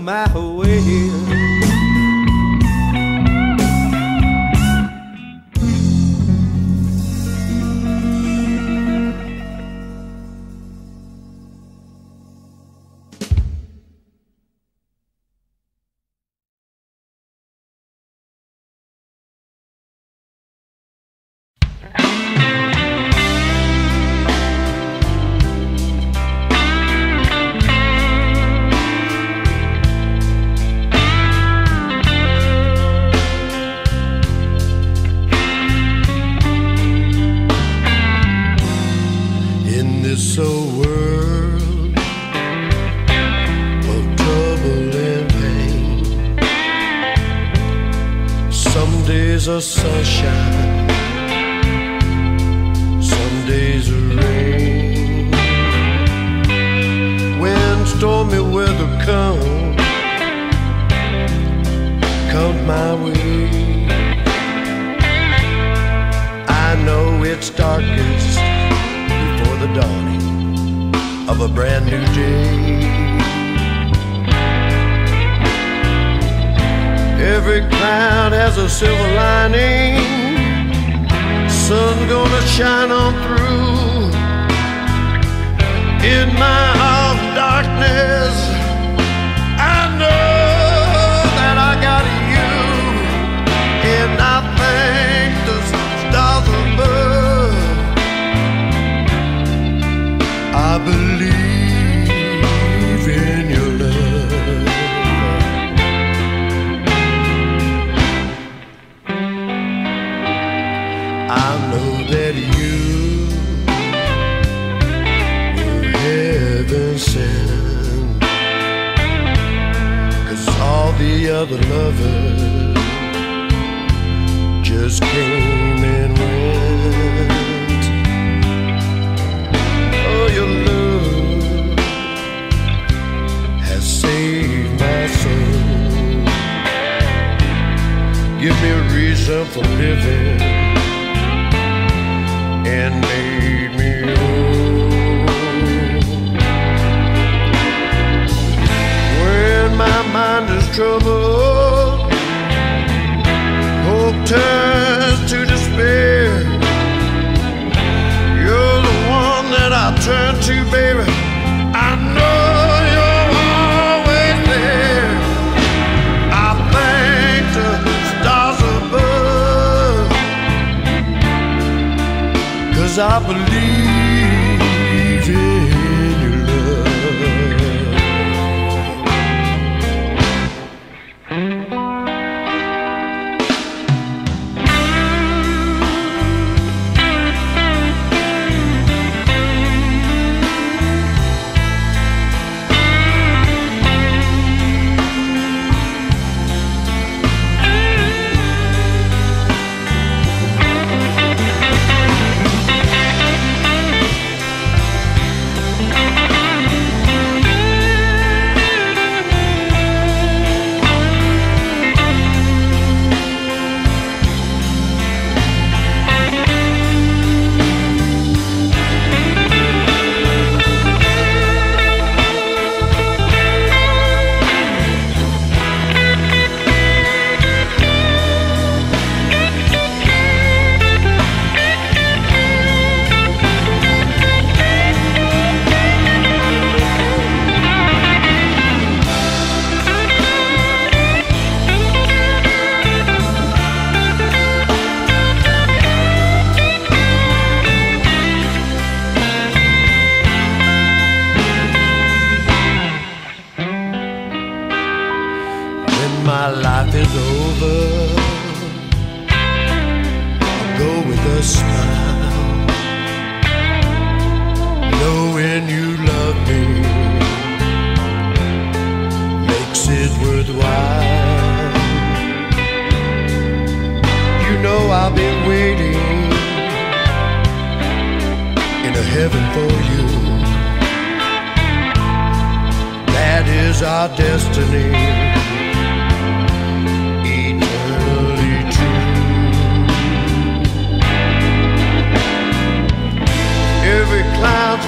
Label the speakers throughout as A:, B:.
A: my way.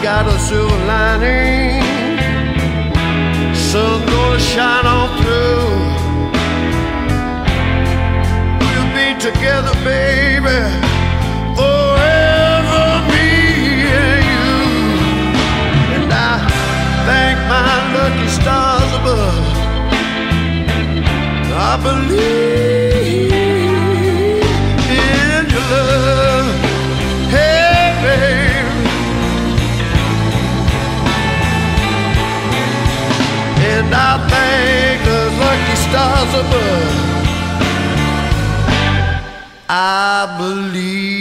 B: got a silver lining. Sun gonna shine on through. We'll be together, baby. Forever, me and you. And I thank my lucky stars above. I believe. stars above. I believe.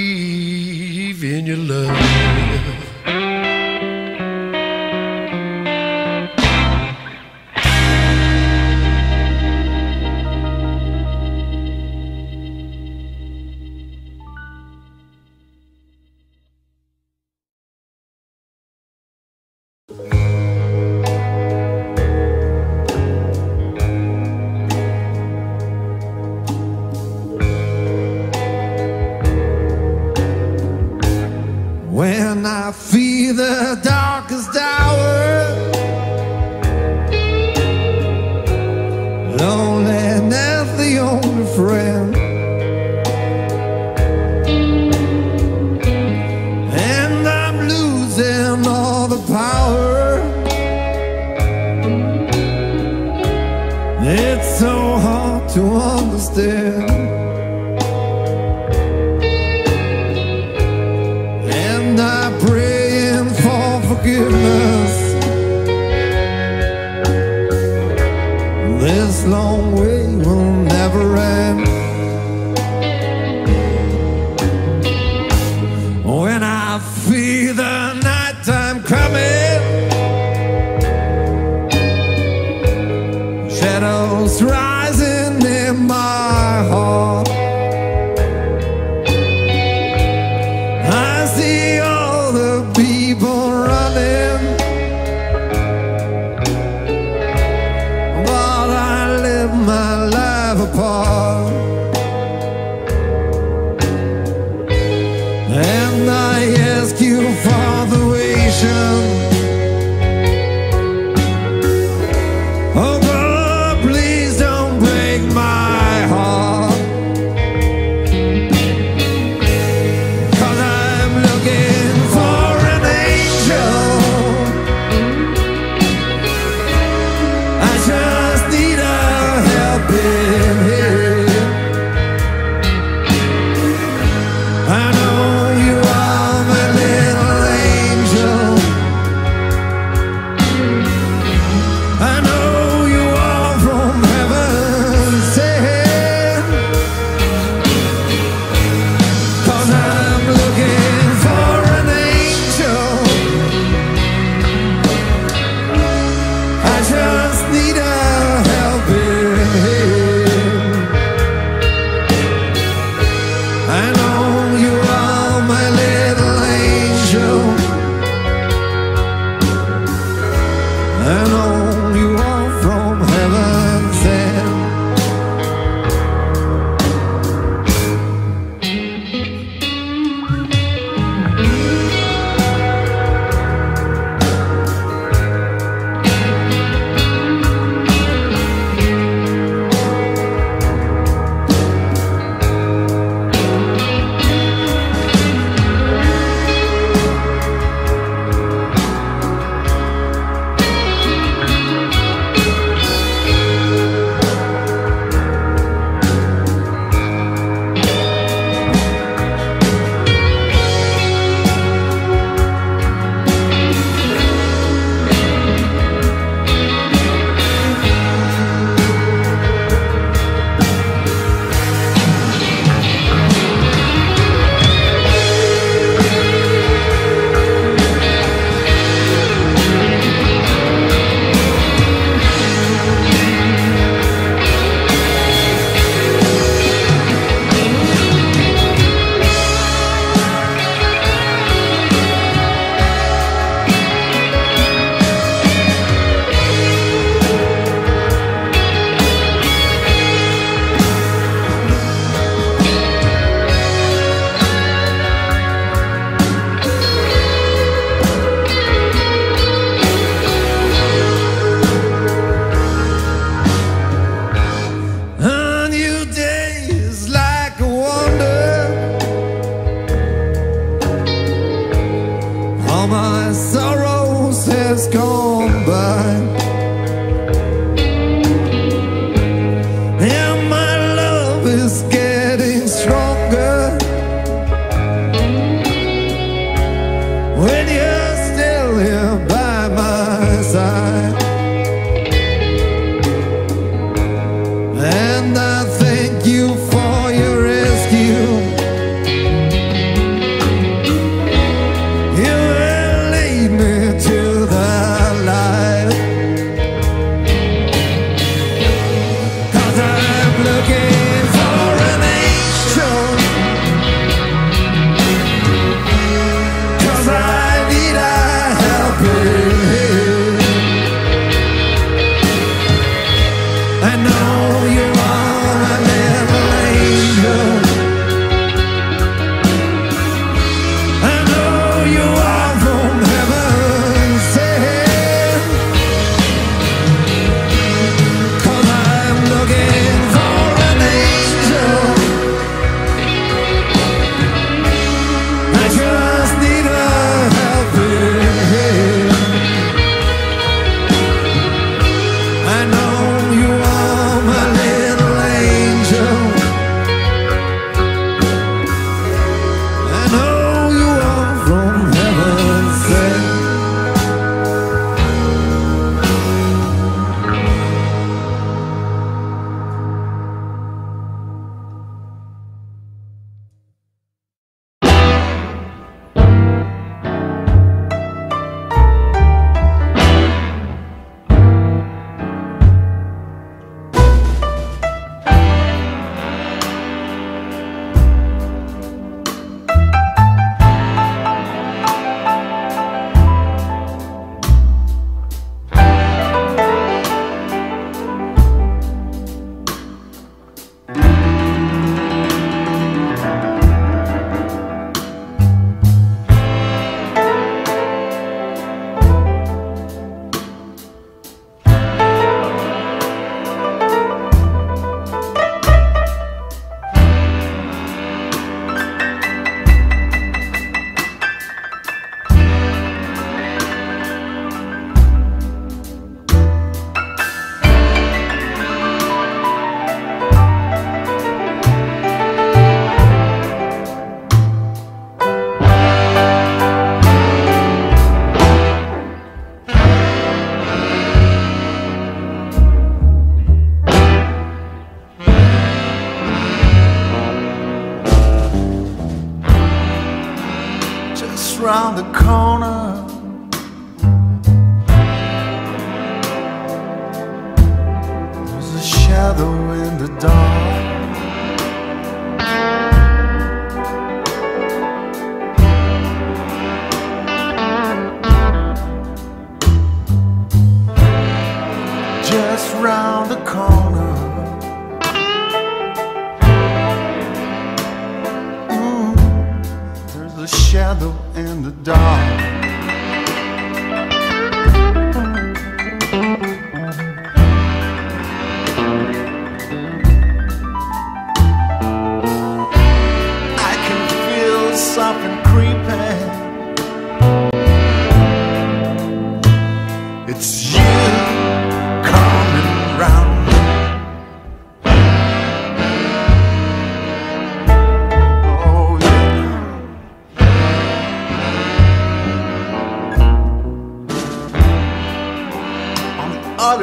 C: My sorrows has gone by.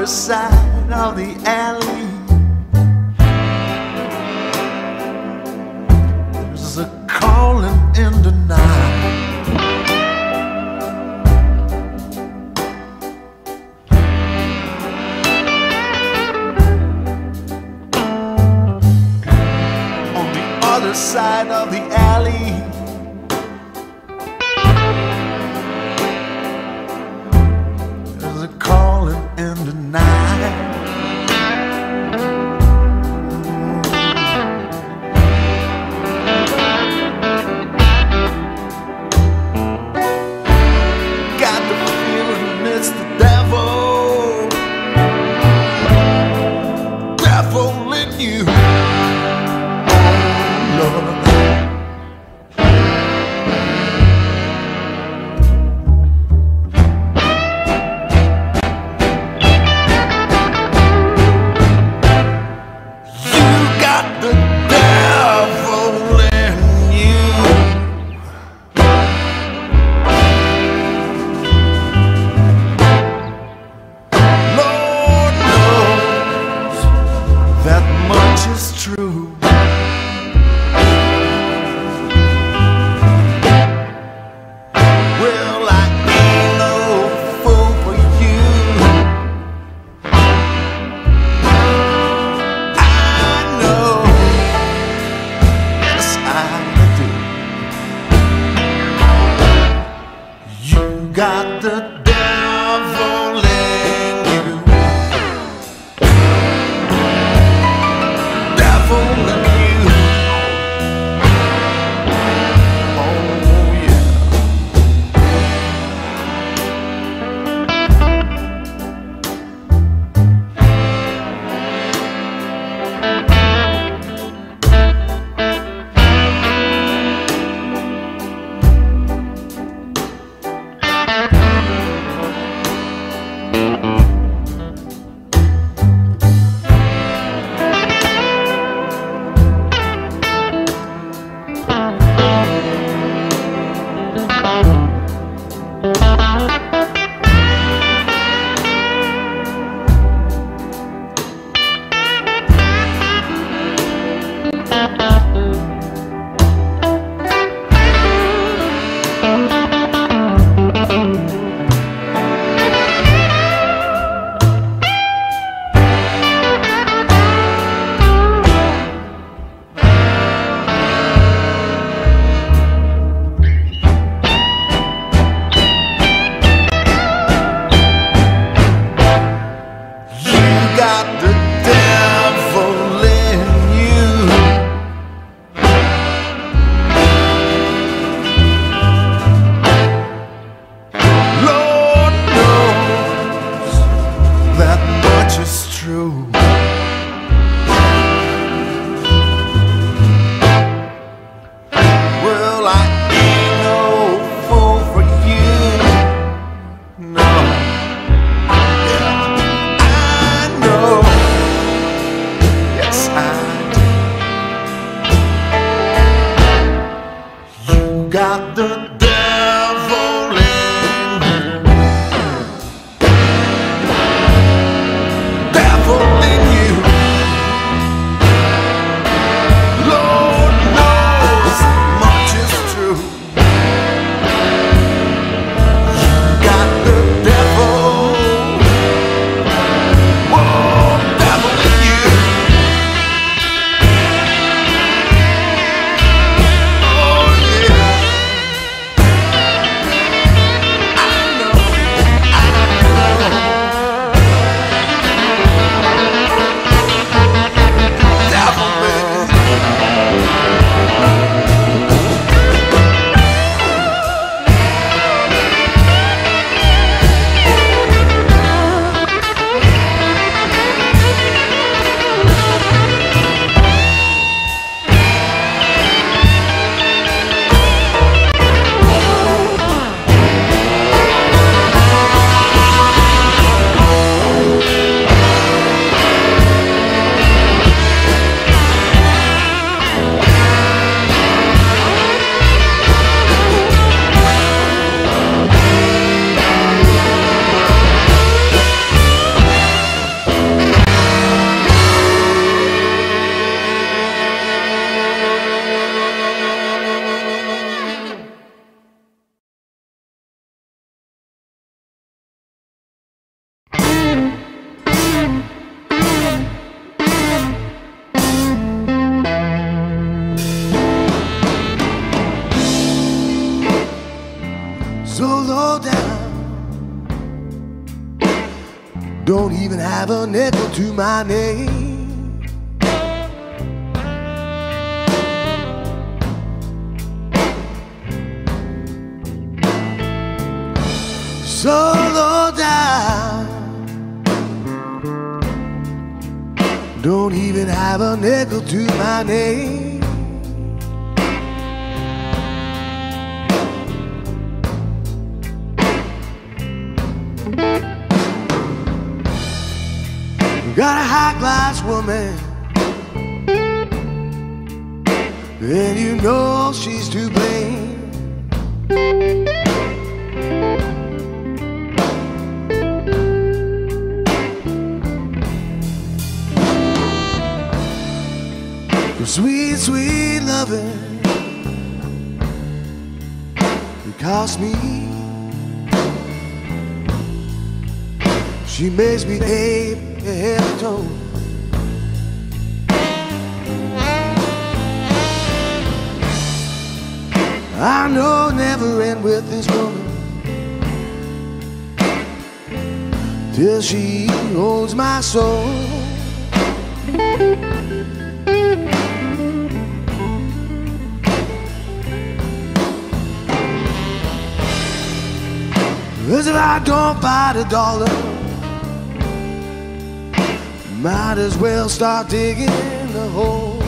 C: Side
B: my name. She makes me ape head and toe. I know never end with this woman till she owns my soul. Cause if I don't buy the dollar might as well start digging the hole.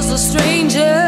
D: Telling me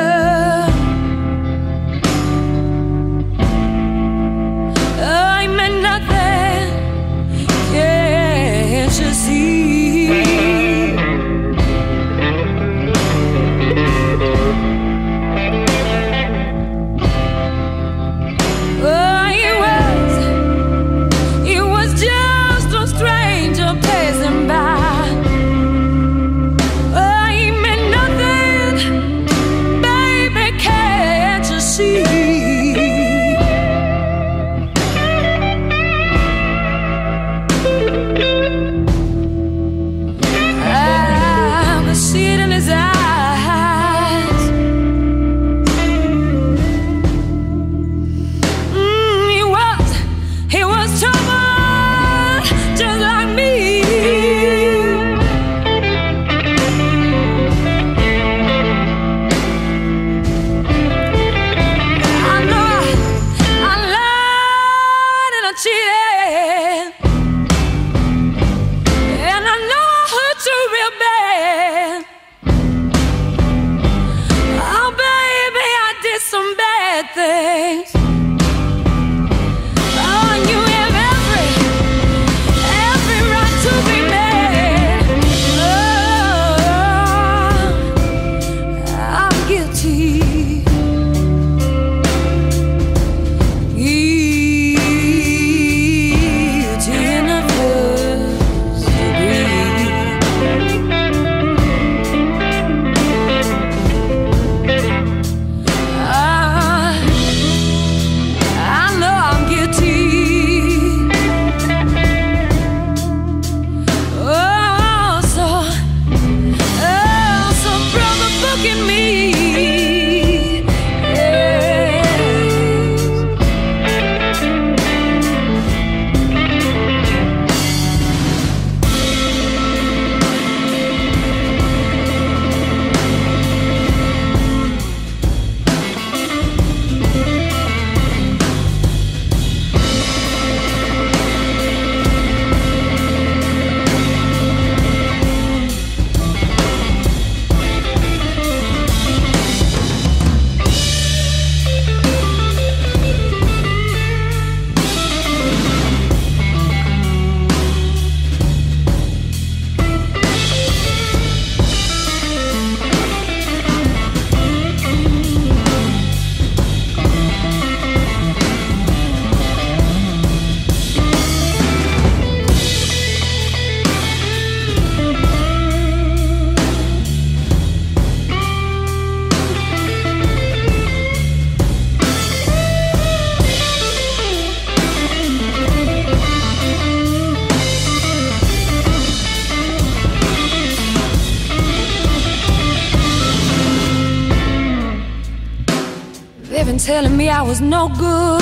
D: I was no good.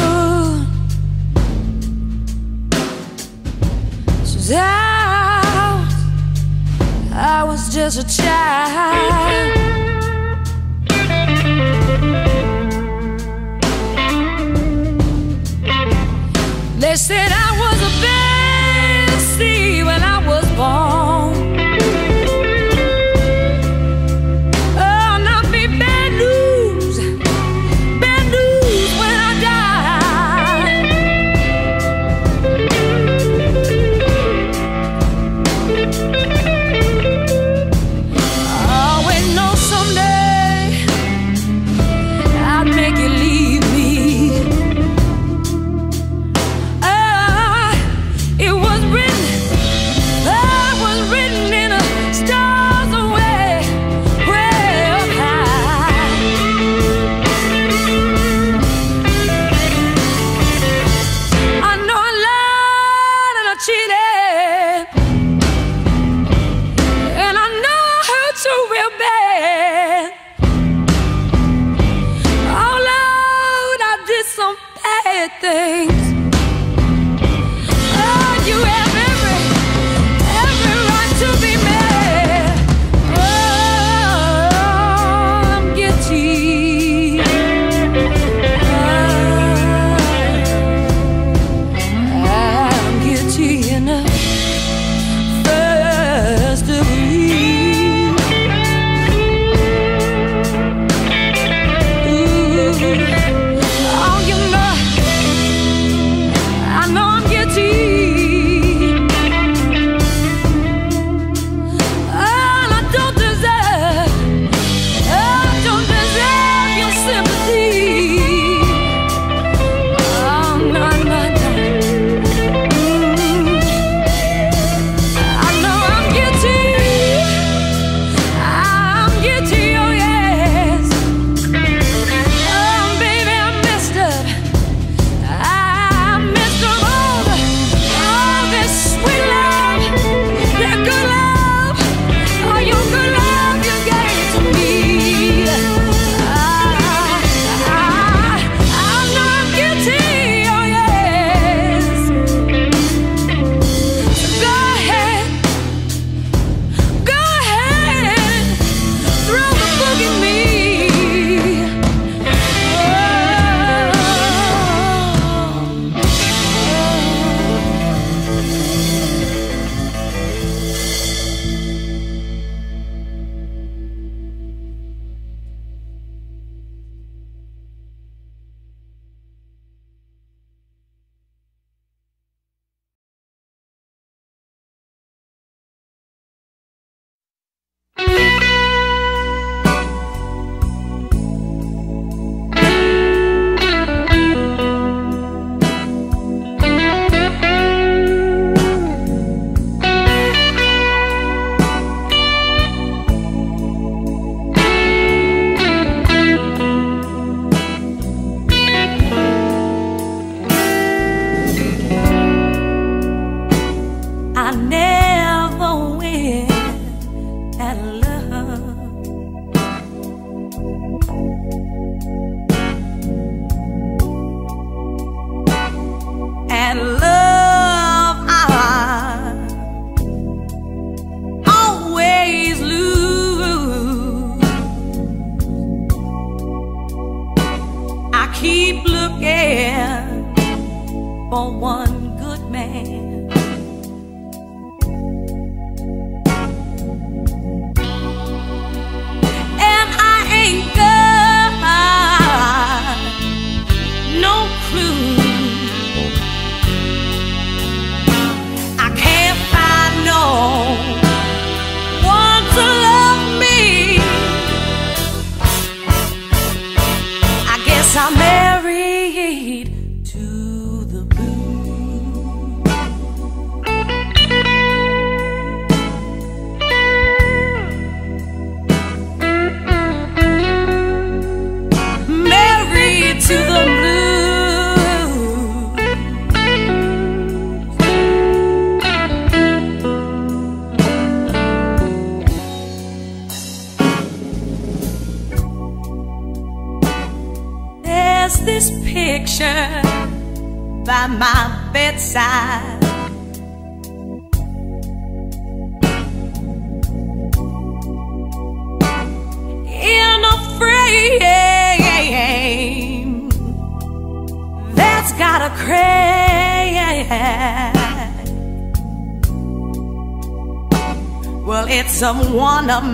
E: Start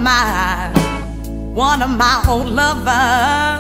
E: old pass.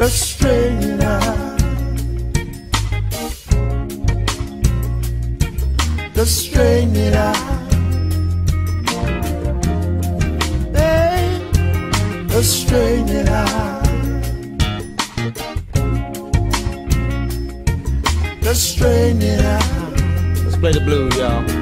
D: the stranger, the stranger. Hey, the stranger, the
E: stranger. Let's
F: play the blues, y'all.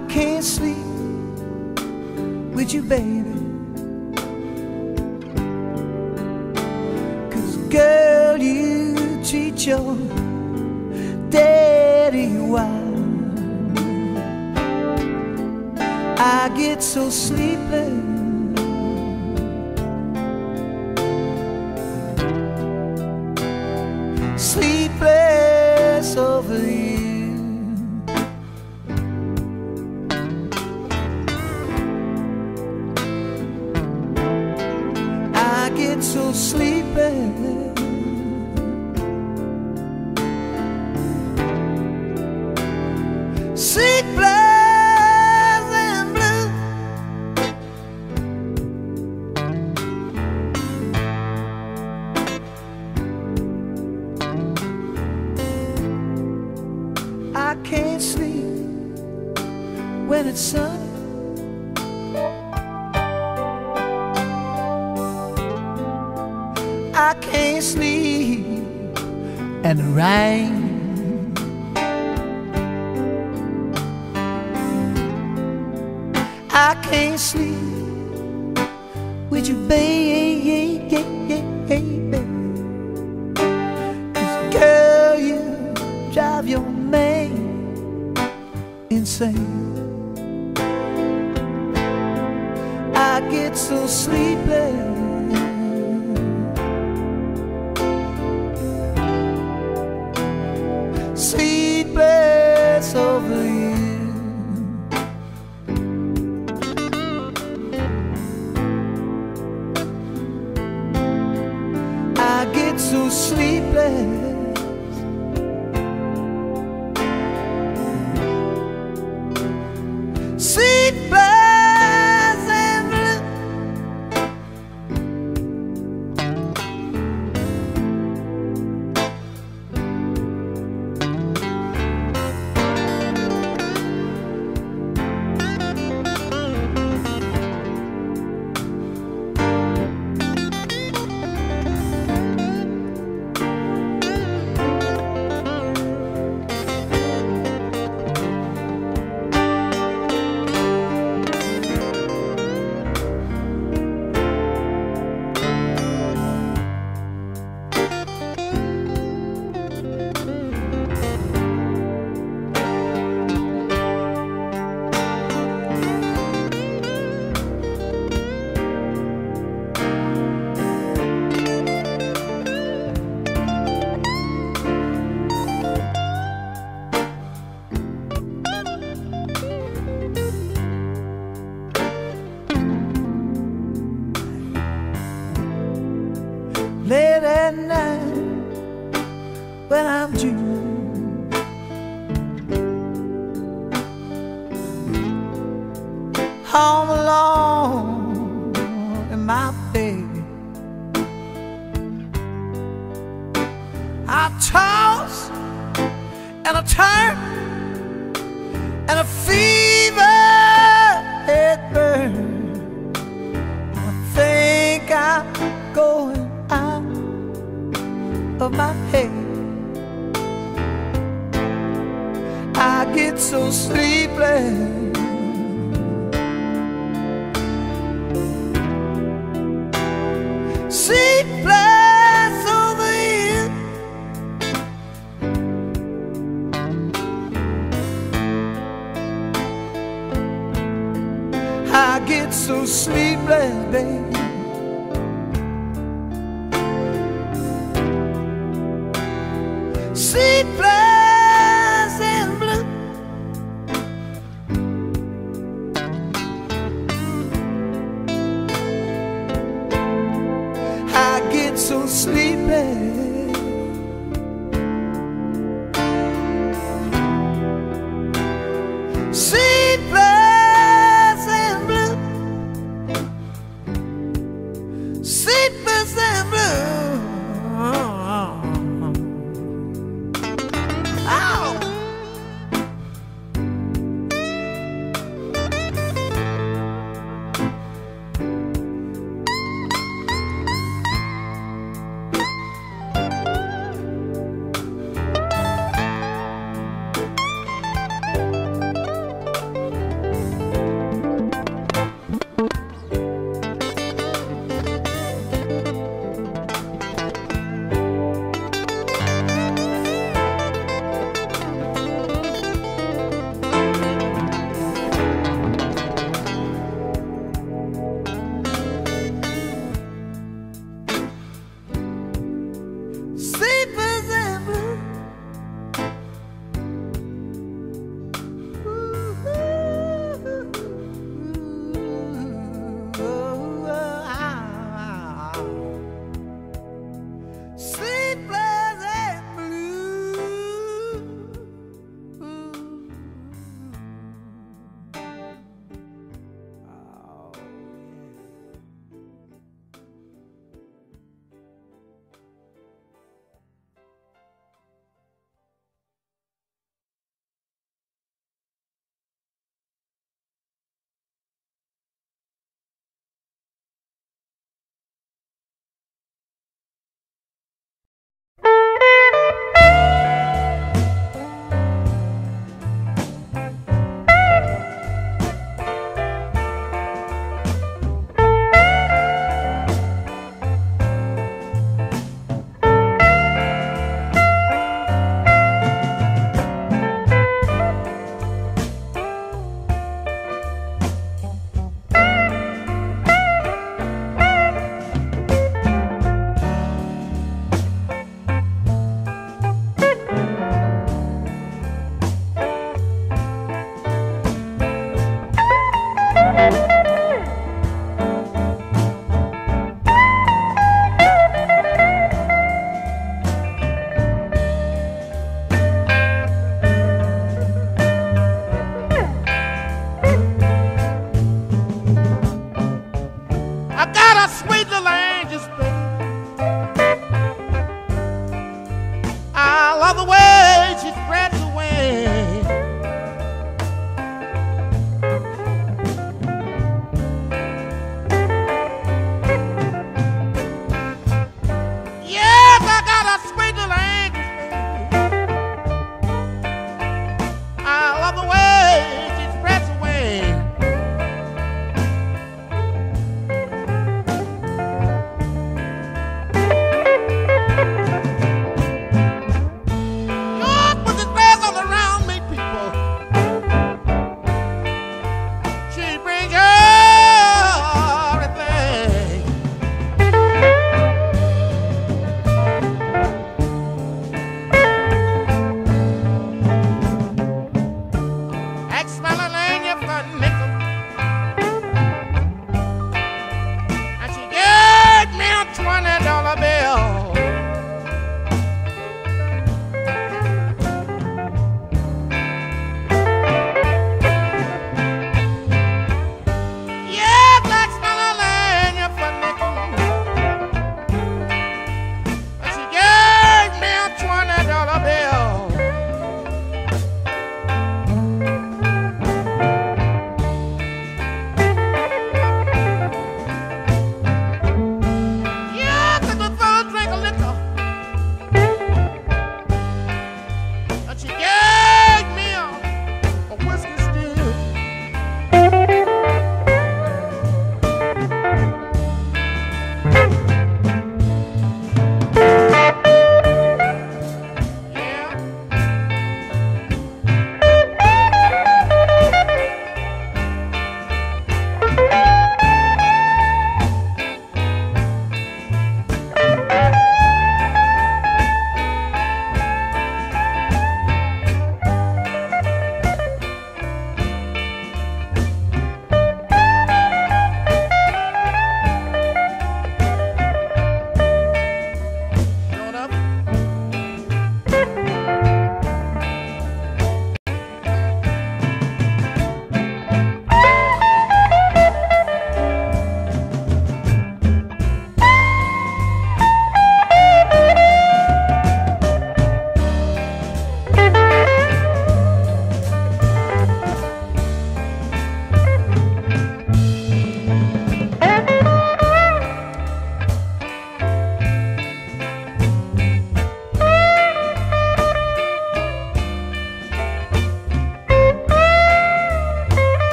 G: I can't sleep with you, baby. Cause, girl, you treat your daddy wild. I get so sleepless.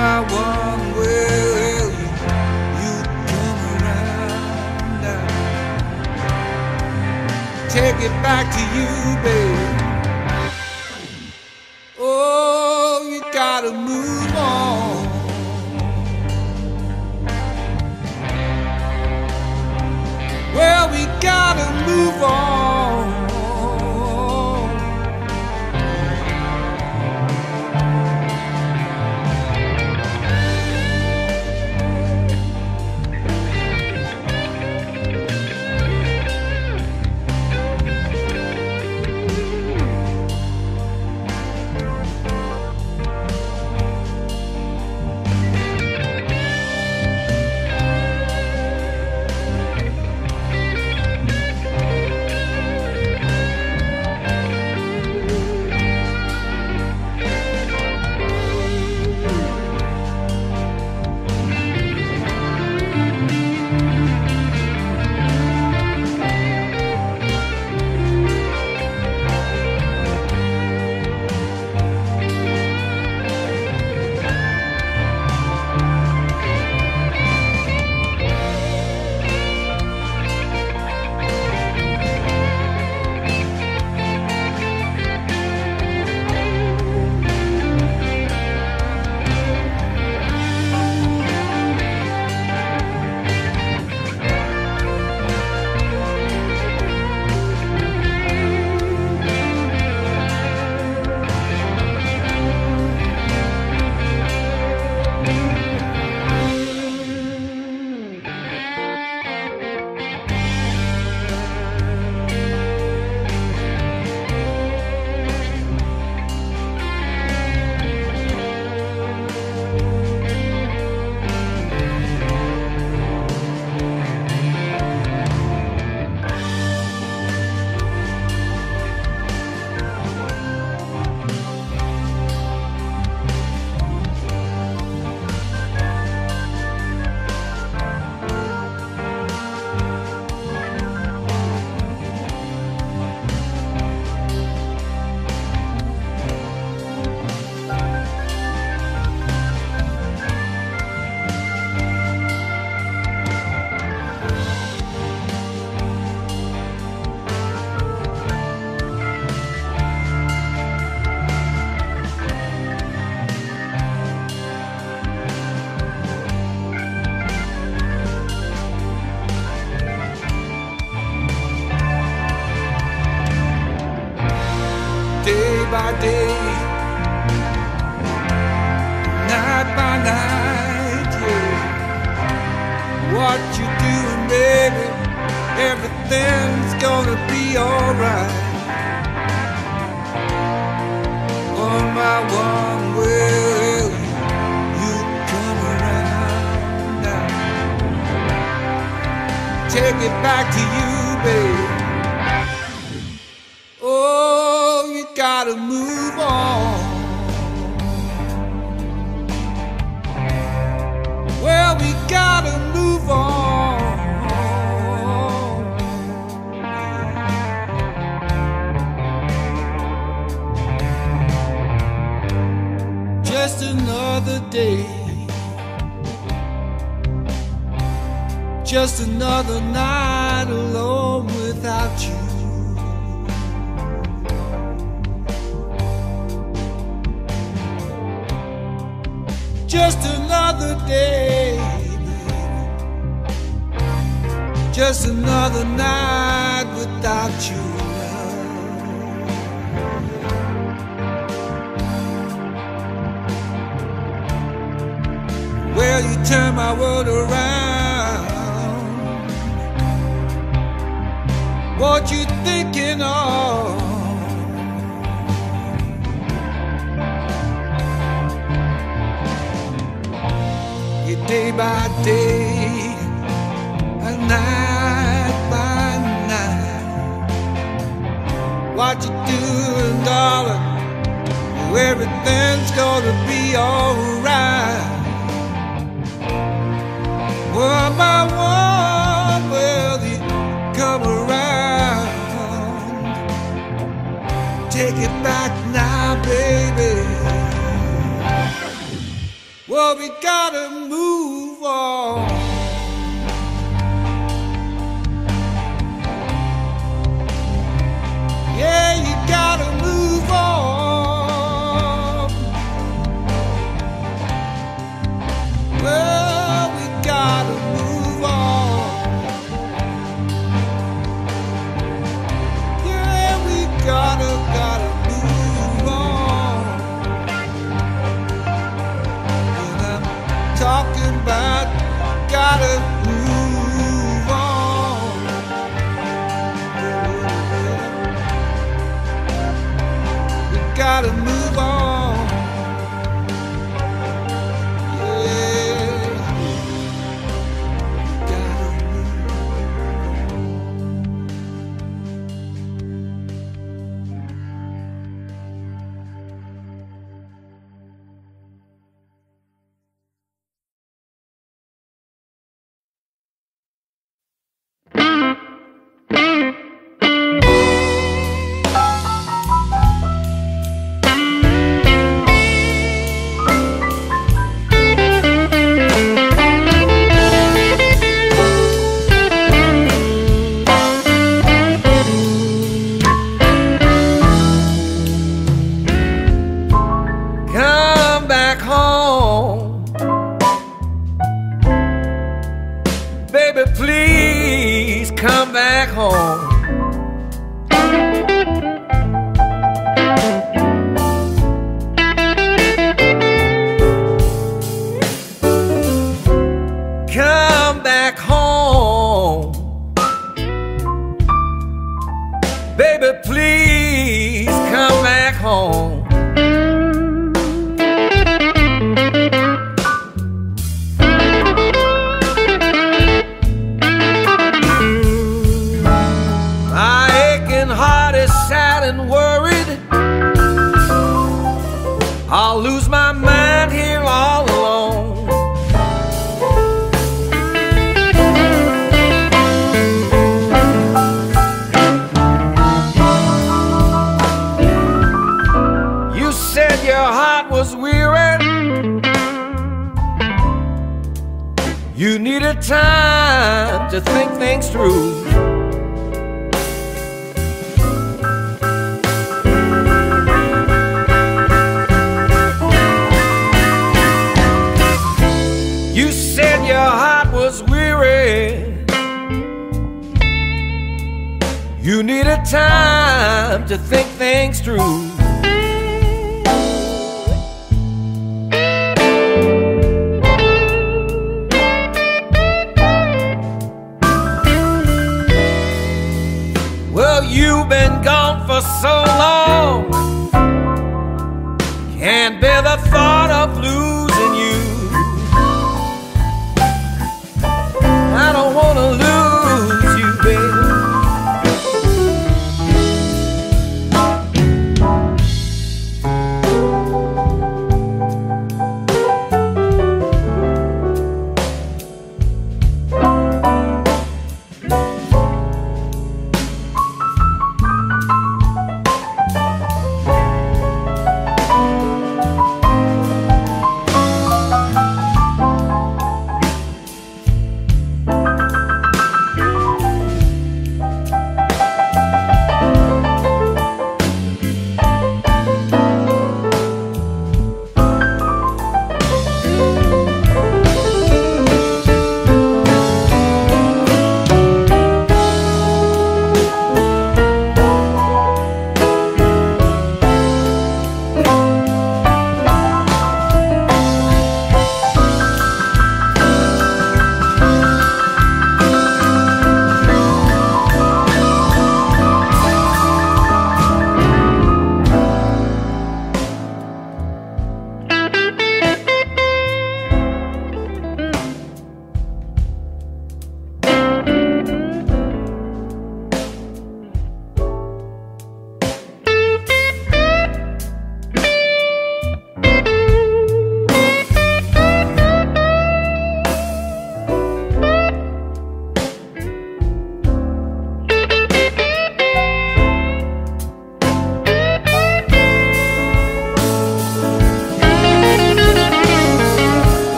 G: my one will. You come around now. Take it back to you, babe. Oh, you gotta move.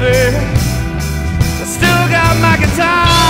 A: I still got my guitar.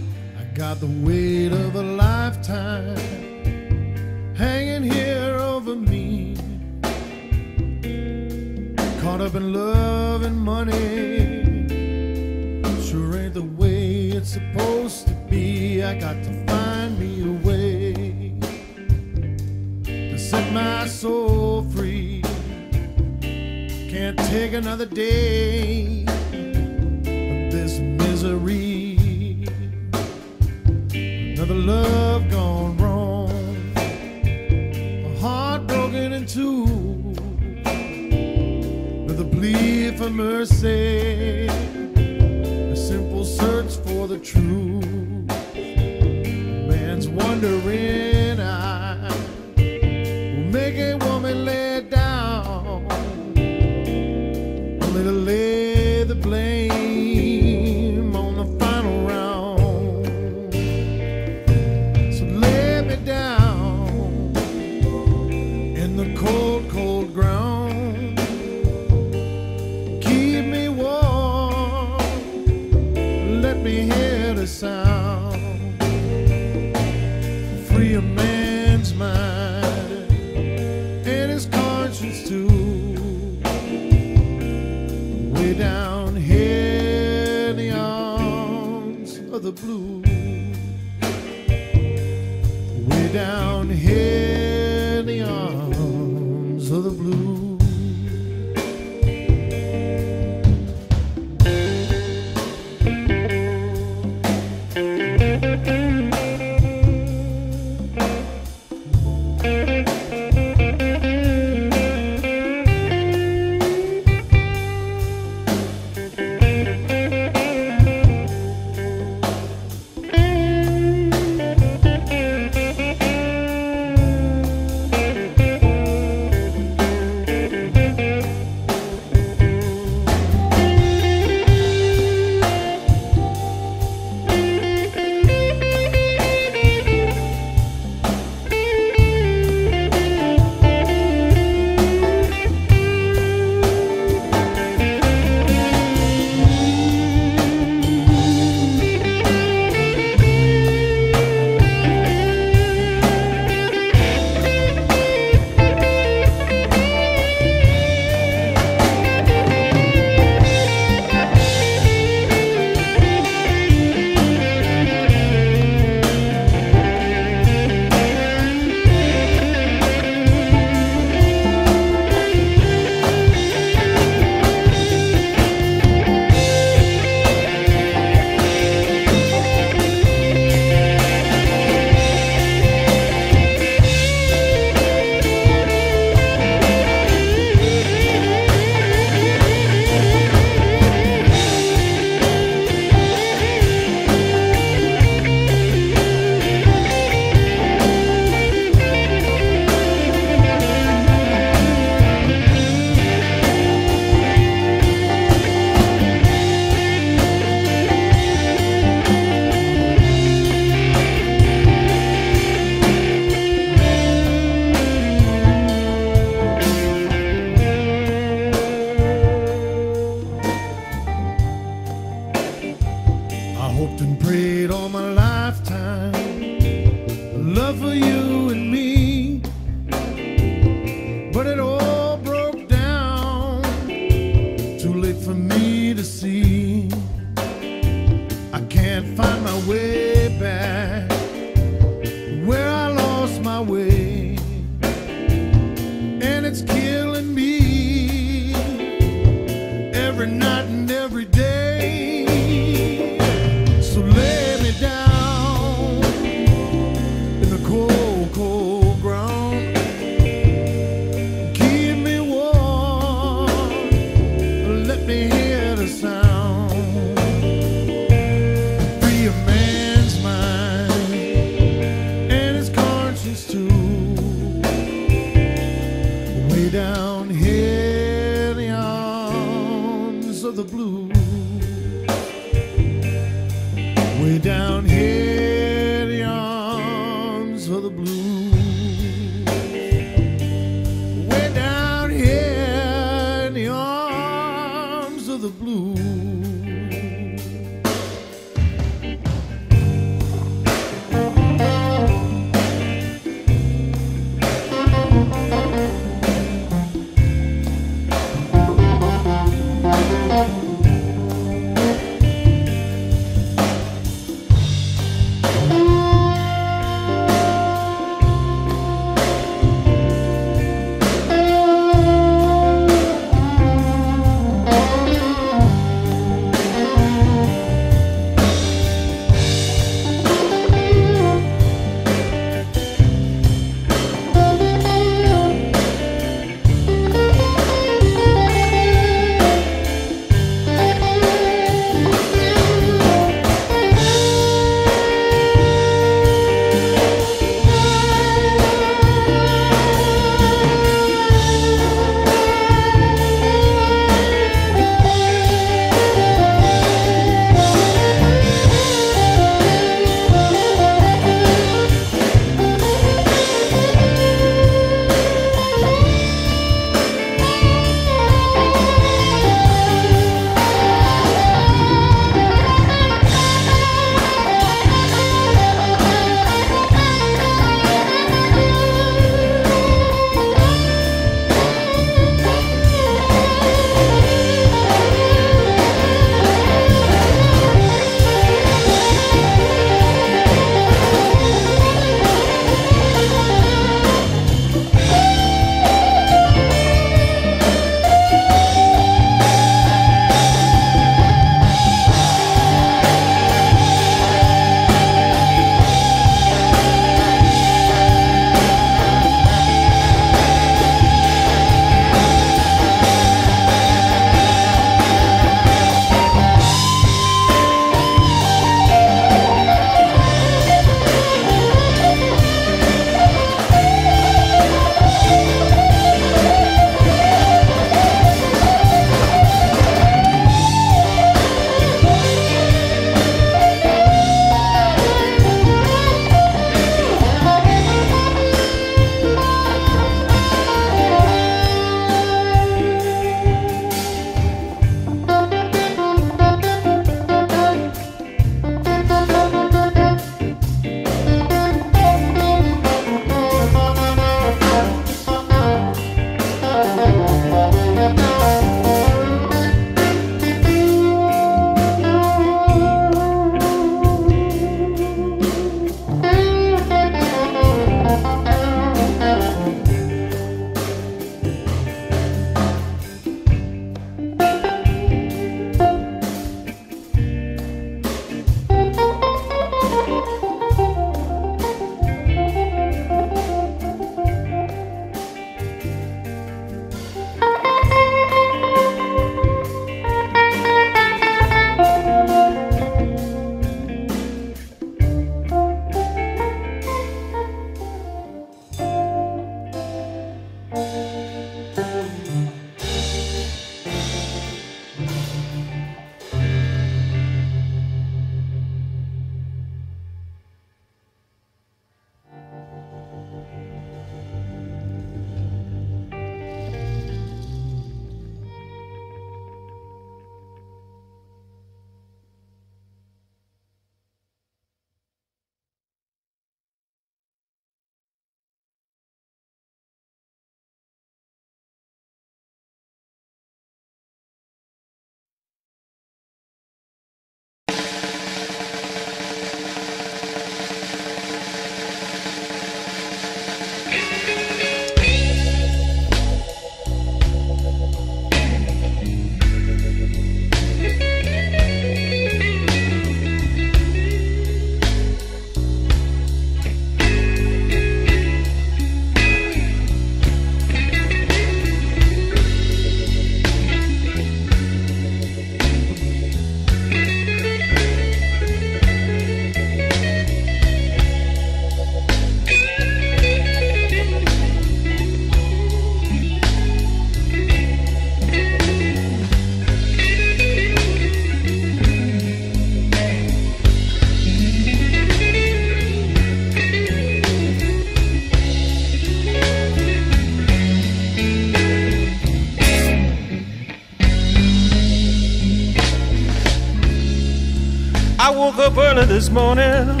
H: Up
I: early this morning.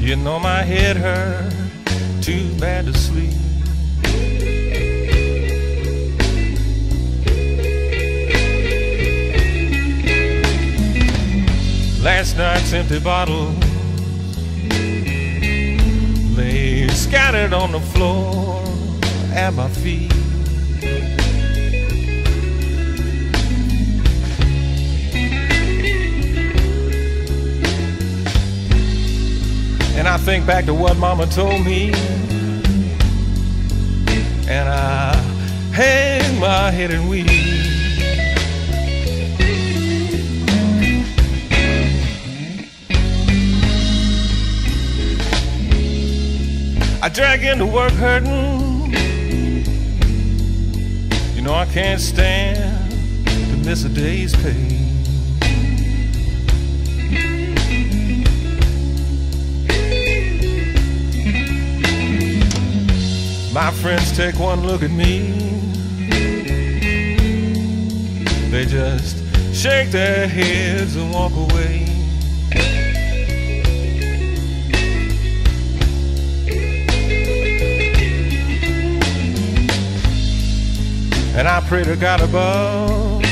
I: You know my head hurt, too bad to sleep. Last night's empty bottle lay scattered on the floor at my feet. I think back to what Mama told me, and I hang my head and weep. I drag into work hurting. You know I can't stand to miss a day's pay. My friends take one look at me. They just shake their heads and walk away. And I pray to God above,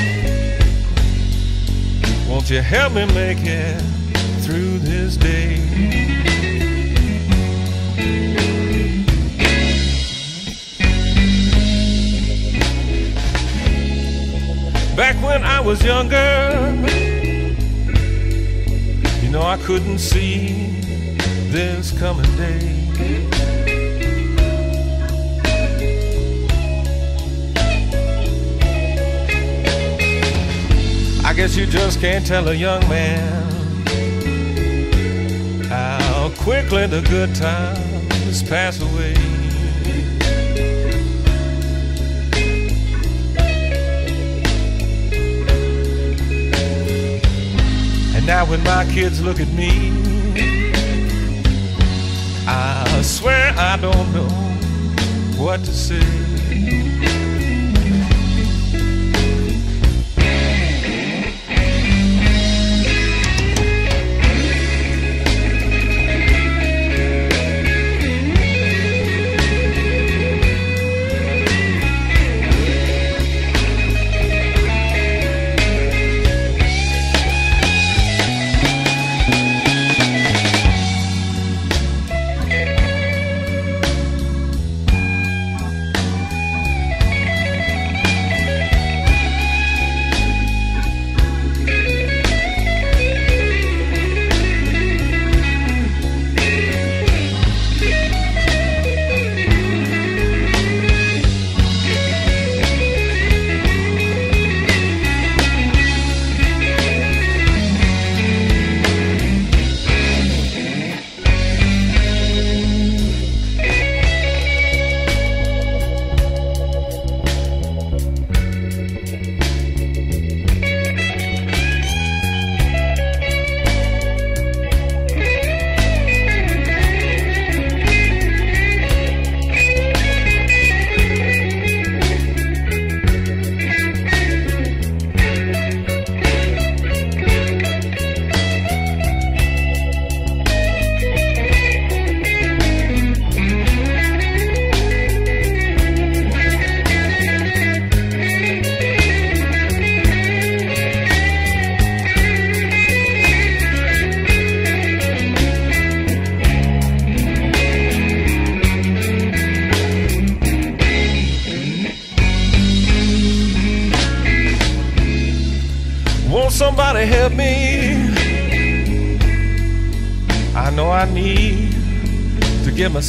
I: won't you help me make it through this day? Was younger, you know I couldn't see this coming day. I guess you just can't tell a young man how quickly the good times pass away. Now when my kids look at me, I swear I don't know what to say.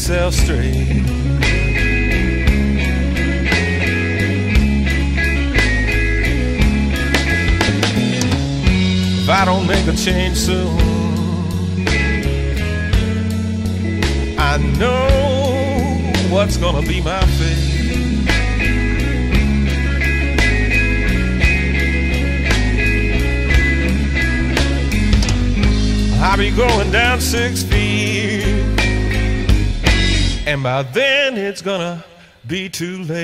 I: Myself straight. Be too late.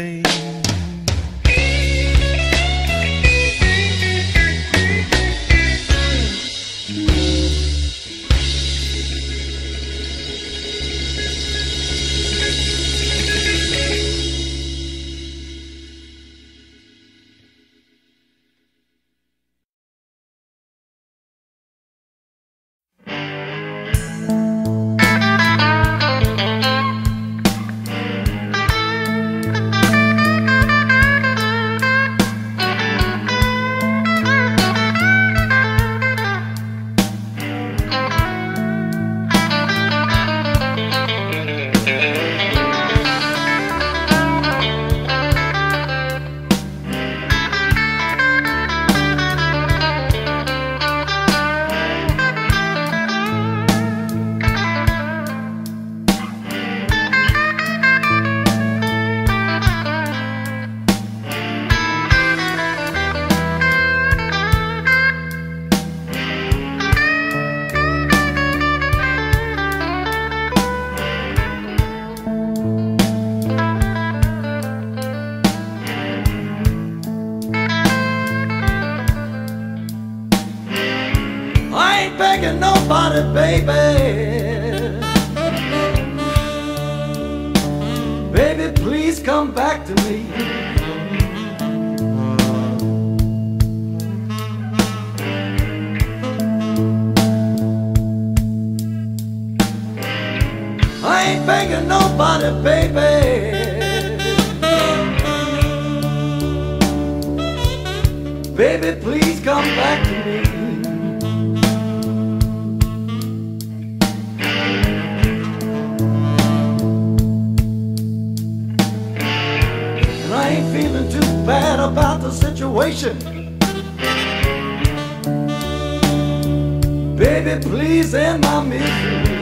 J: situation. Baby, please end my misery.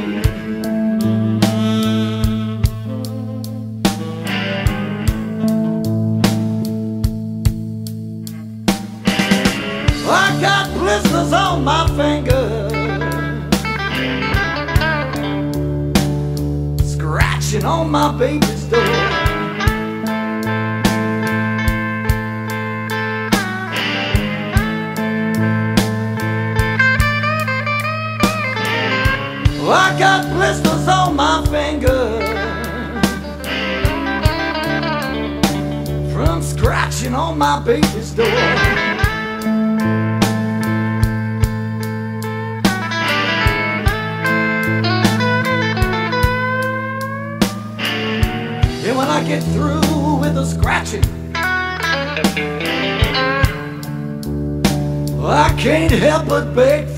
J: I got blisters on my fingers, scratching on my baby's door. knocking on my baby's door. And when I get through with the scratching, I can't help but beg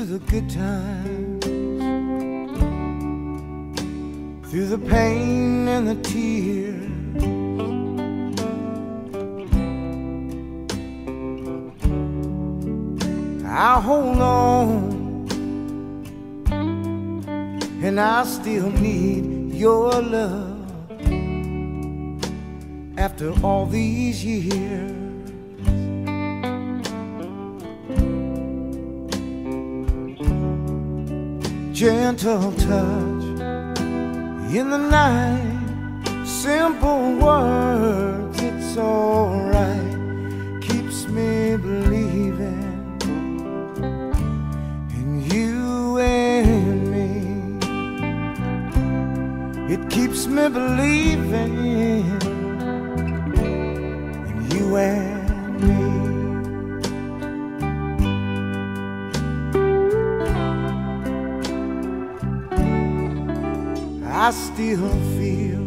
B: to the good times through the pain and the tears. I hold on and I still need your love after all these years. Gentle touch in the night, simple words, it's alright, keeps me believing in you and me. It keeps me believing in you and I still feel,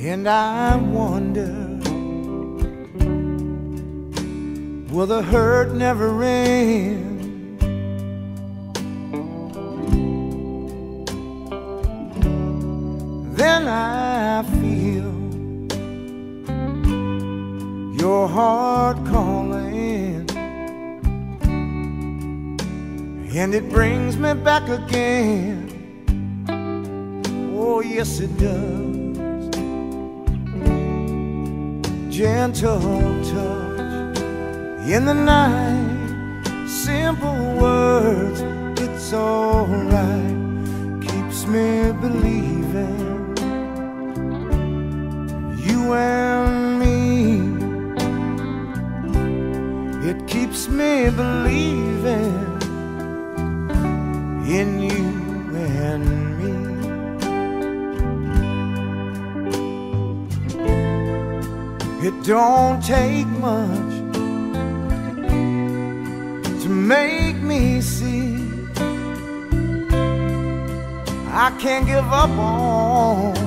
B: and I wonder, will the hurt never end? Then I feel your heart calling and it brings me back again. Oh, yes, it does. Gentle touch in the night, simple words, it's alright, keeps me believing. You and me, it keeps me believing in you and me. It don't take much to make me see I can't give up on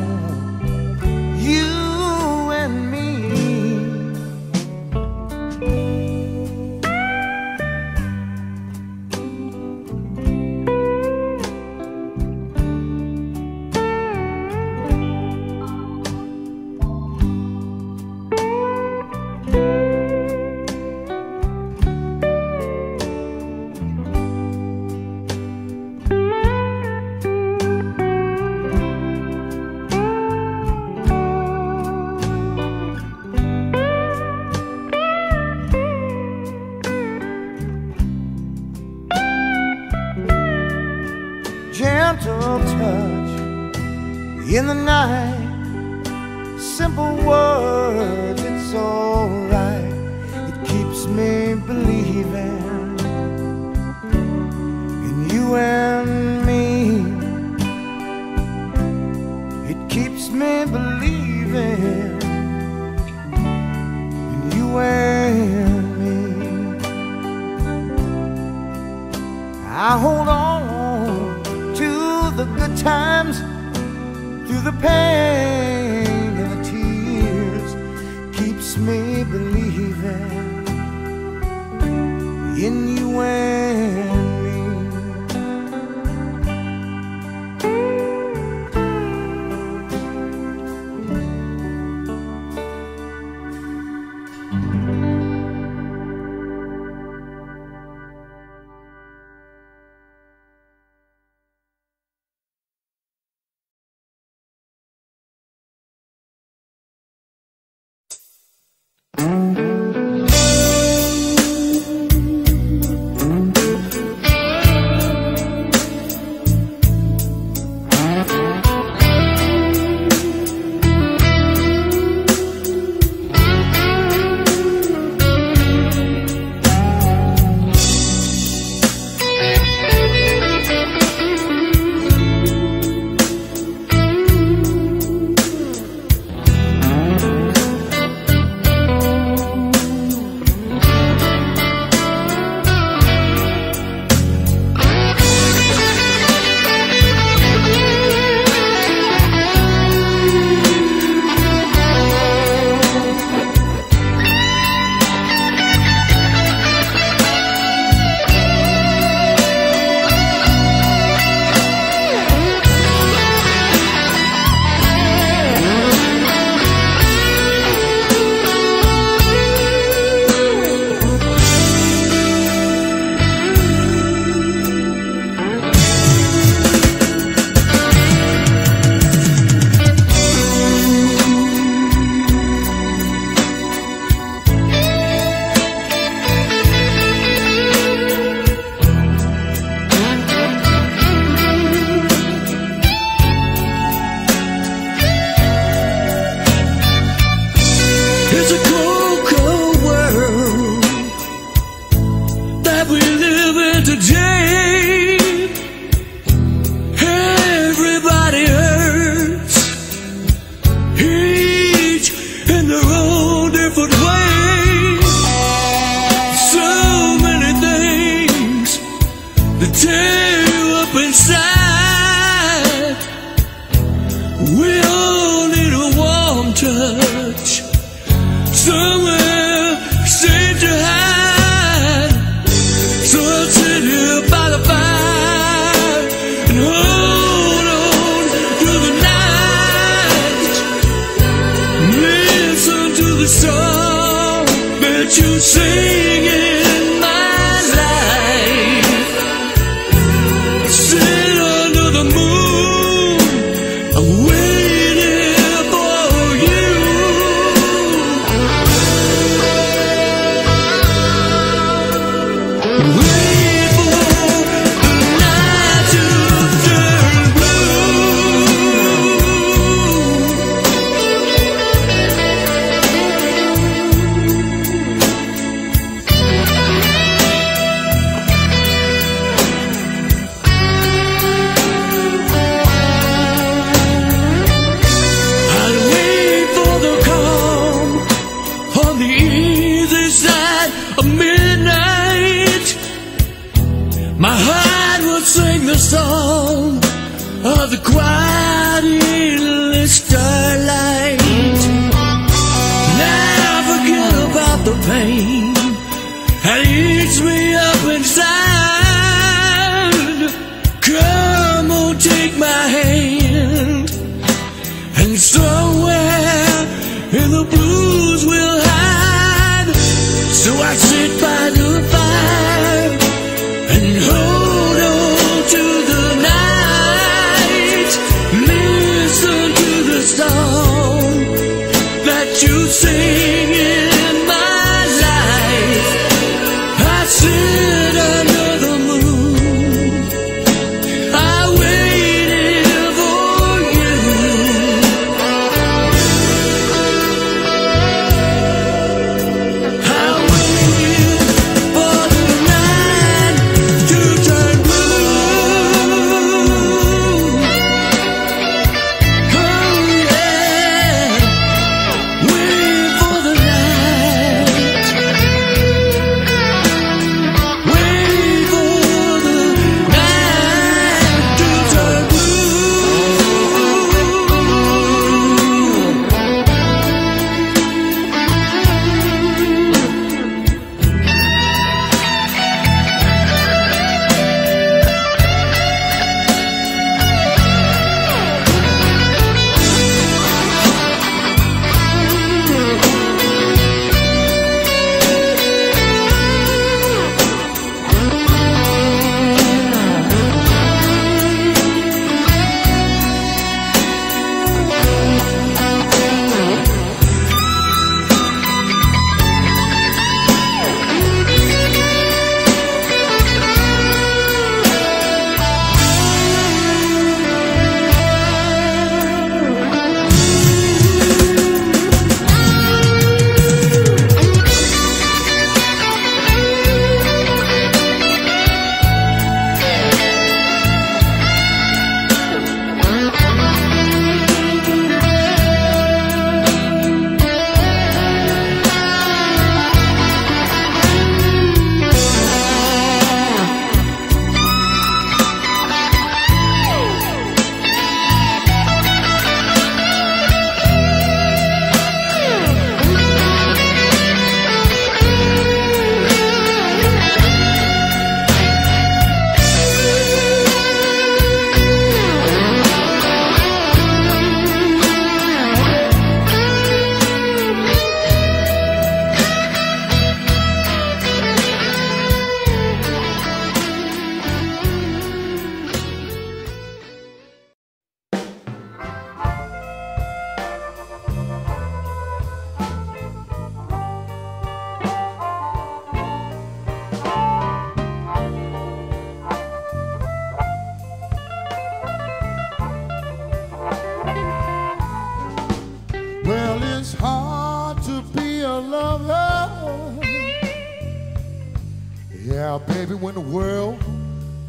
H: Baby, when the world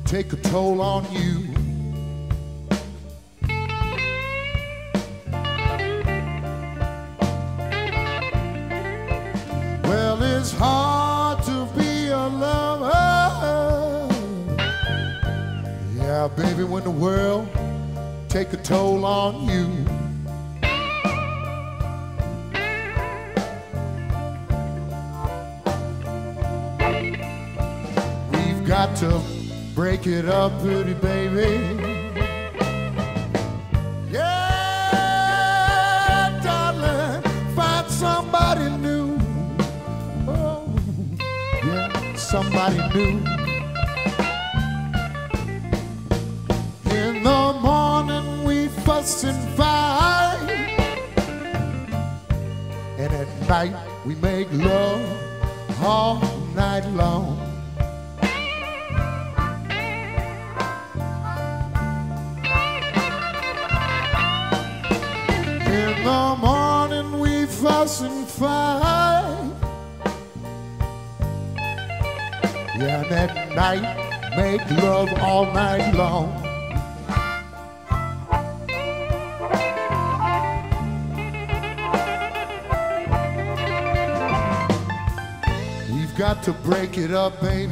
H: take a toll on you. Well, it's hard to be a lover. Yeah, baby, when the world take a toll on you. Got to break it up, pretty baby. Yeah, darling, find somebody new. Oh, yeah, somebody new. In the morning we fuss and fight, and at night we make love all night long. Up, baby.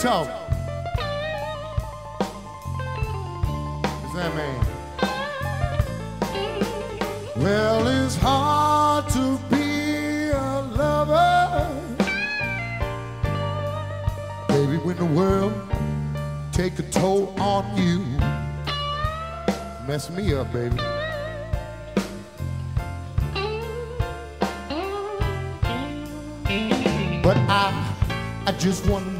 H: Talk. What's that man? Well, it's hard to be a lover. Baby, when the world take a toll on you. Mess me up, baby. But I, I just want